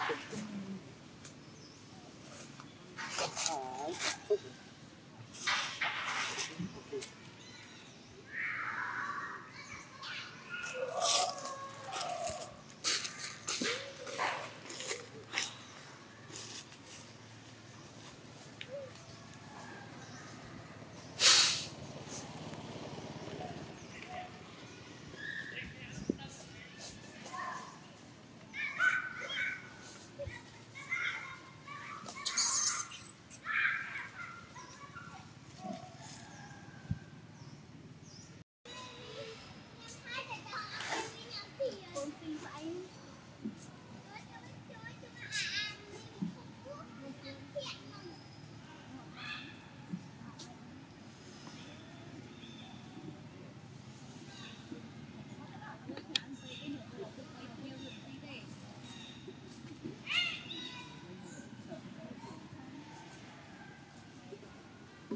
哎，不行。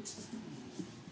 ちょっと。